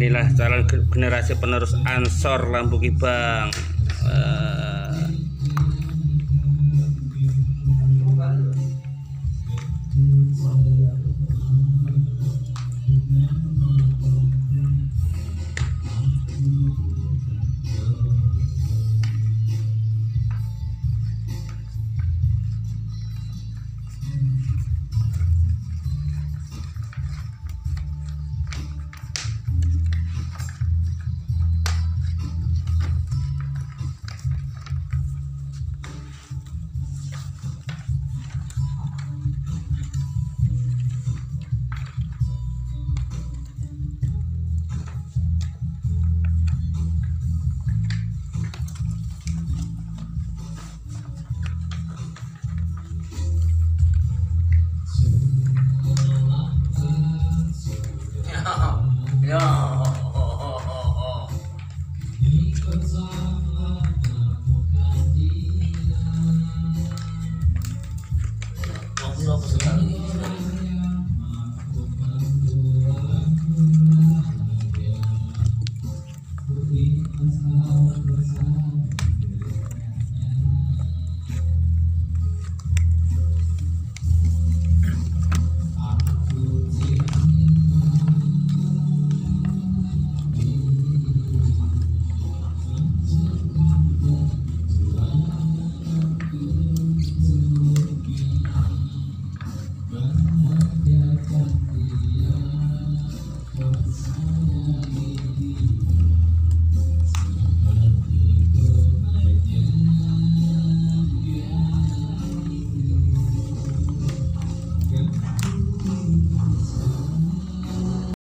inilah calon generasi penerus Ansor Lampu Kibang.